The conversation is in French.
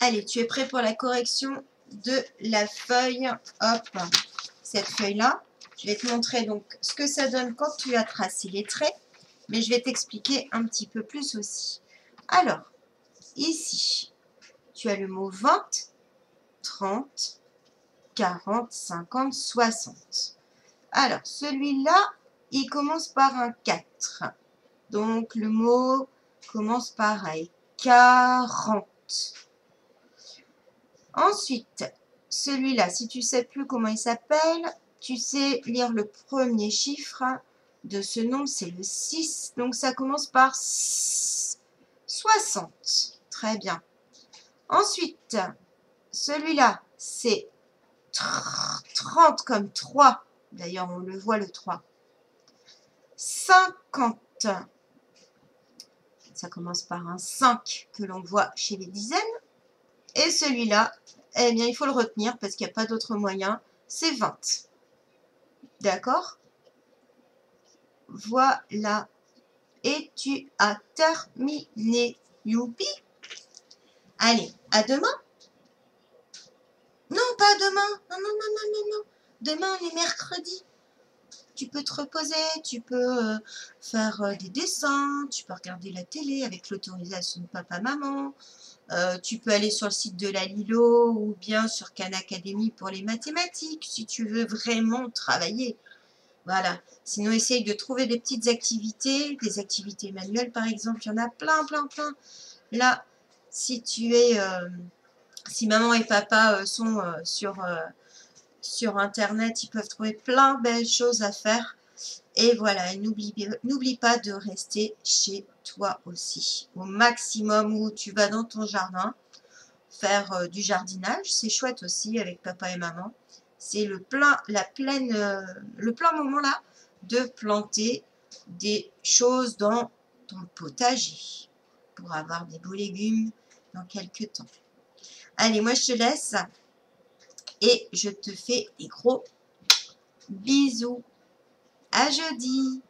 Allez, tu es prêt pour la correction de la feuille? Hop, cette feuille-là. Je vais te montrer donc ce que ça donne quand tu as tracé les traits. Mais je vais t'expliquer un petit peu plus aussi. Alors, ici, tu as le mot 20, 30, 40, 50, 60. Alors, celui-là, il commence par un 4. Donc, le mot commence pareil. 40. Ensuite, celui-là, si tu ne sais plus comment il s'appelle, tu sais lire le premier chiffre de ce nom, c'est le 6. Donc, ça commence par 60. Très bien. Ensuite, celui-là, c'est 30 comme 3. D'ailleurs, on le voit le 3. 50. Ça commence par un 5 que l'on voit chez les dizaines. Et celui-là, eh bien, il faut le retenir parce qu'il n'y a pas d'autre moyen. C'est 20. D'accord? Voilà. Et tu as terminé. Youpi Allez, à demain Non, pas demain. Non, non, non, non, non, non. Demain, on est mercredi. Tu peux te reposer, tu peux euh, faire euh, des dessins, tu peux regarder la télé avec l'autorisation de papa-maman. Euh, tu peux aller sur le site de la Lilo ou bien sur Khan Academy pour les mathématiques si tu veux vraiment travailler. Voilà. Sinon, essaye de trouver des petites activités, des activités manuelles par exemple. Il y en a plein, plein, plein. Là, si tu es, si maman et papa sont sur sur Internet, ils peuvent trouver plein de belles choses à faire. Et voilà, n'oublie pas de rester chez toi aussi. Au maximum où tu vas dans ton jardin, faire euh, du jardinage, c'est chouette aussi avec papa et maman. C'est le plein, la pleine, euh, le plein moment là de planter des choses dans ton potager pour avoir des beaux légumes dans quelques temps. Allez, moi je te laisse. Et je te fais des gros bisous. À jeudi